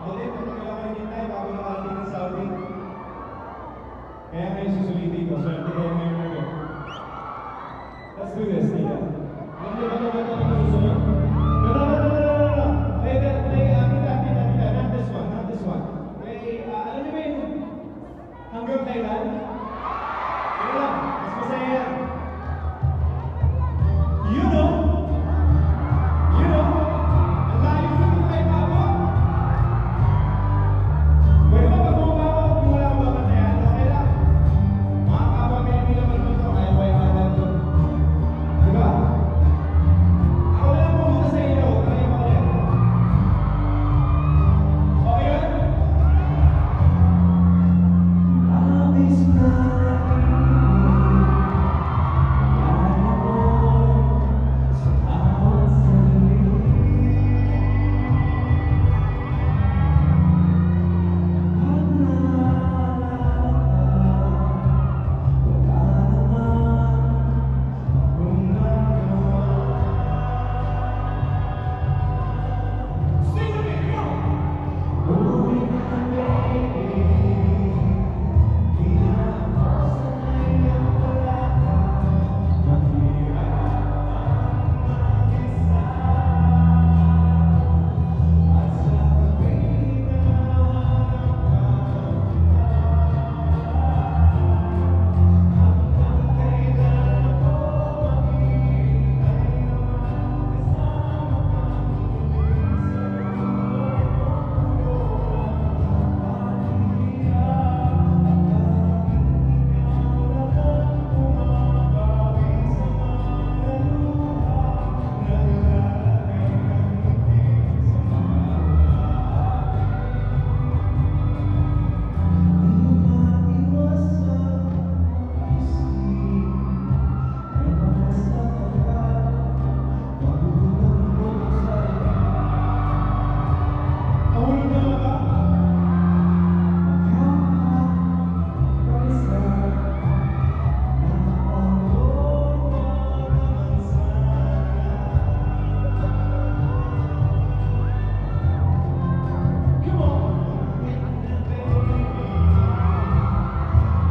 Hindi, magkakalaman din tayo bago nakarating ng Saudi. Kaya ngayon susulitin ko. Swerte kayo ngayon ngayon. Let's do this, Nina.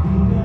Amen.